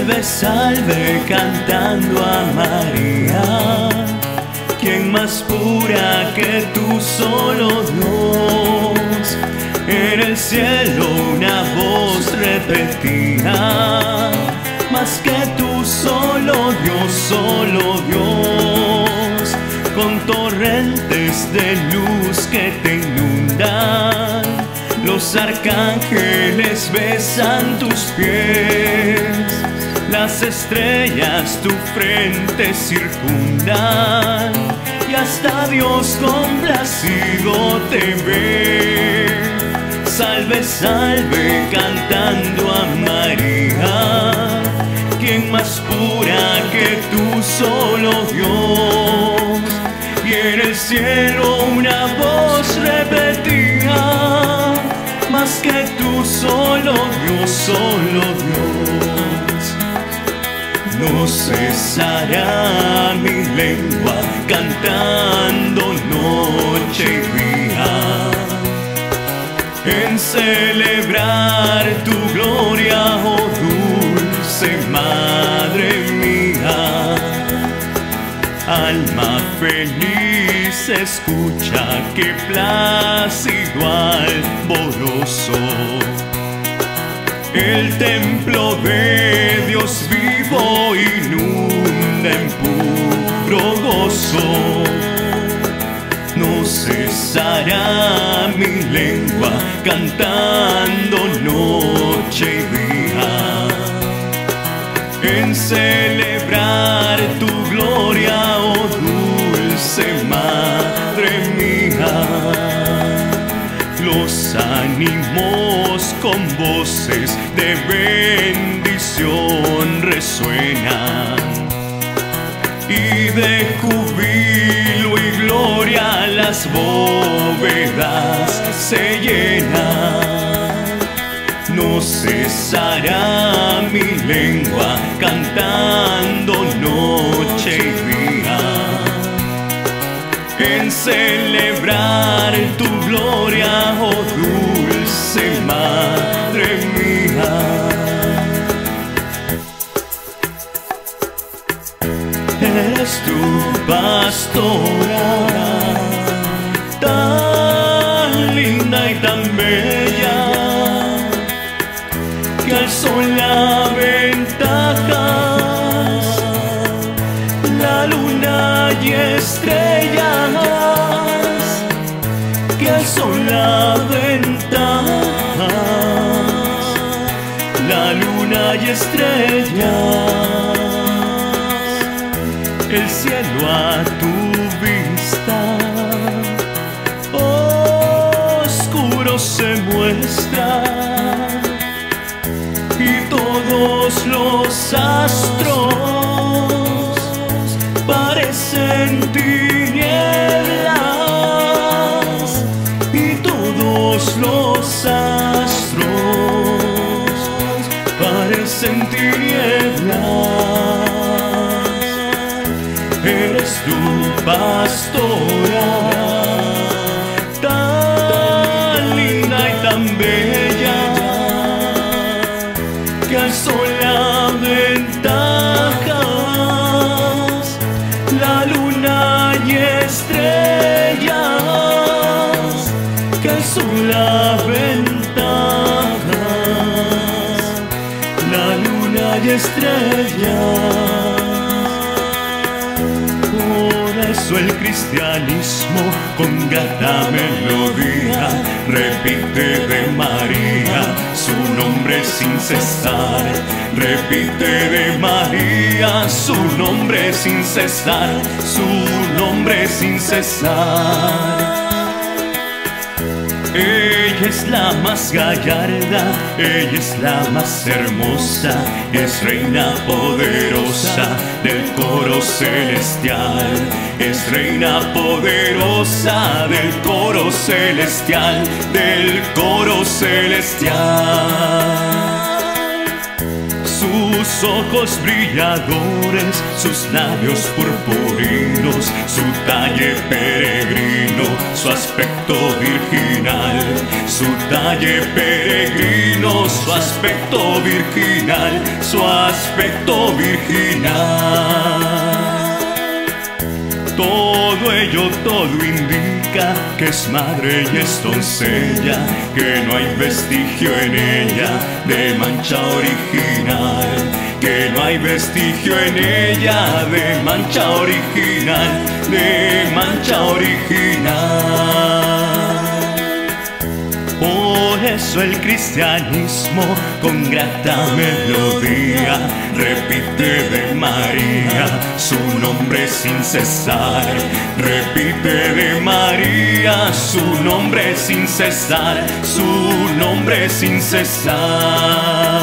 Salve, salve, cantando a María, quien más pura que tú solo Dios. En el cielo una voz repetía, más que tú solo Dios, solo Dios, con torrentes de luz que te inundan. Los arcángeles besan tus pies, las estrellas tu frente circundan y hasta Dios complacido te ve. Salve, salve, cantando a María, quien más pura que tú, solo Dios. Y en el cielo una voz repetía, más que tú, solo Dios, solo Dios. No cesará mi lengua cantando noche y día en celebrar tu gloria, oh dulce Madre mía. Alma feliz, escucha que plácido alborozo. Mi lengua cantando noche y día en celebrar tu gloria, oh dulce Madre mía. Los ánimos con voces de bendición resuenan y de gloria las bóvedas se llenan. No cesará mi lengua cantando noche y día en celebrar tu gloria, oh dulce Madre mía. eres tu pastora, que al sol la ventajas, la luna y estrellas, que al sol la ventajas, la luna y estrellas los astros parecen tinieblas y todos los astros parecen tinieblas. Eres tu pastora, tan linda y tan bella, que al sol estrellas, que al sol la ventajas, la luna y estrellas. El cristianismo con grata melodía repite de María su nombre sin cesar. Repite de María su nombre sin cesar, su nombre sin cesar. Ella es la más gallarda, ella es la más hermosa, es reina poderosa del coro celestial, es reina poderosa del coro celestial, del coro celestial sus ojos brilladores, sus labios purpurinos, su talle peregrino, su aspecto virginal, su talle peregrino, su aspecto virginal, su aspecto virginal. Todo ello, todo indica que es madre y es doncella, que no hay vestigio en ella de mancha original, que no hay vestigio en ella de mancha original, de mancha original. Por eso el cristianismo con grata melodía repite de María su nombre sin cesar. Repite de María su nombre sin cesar, su nombre sin cesar.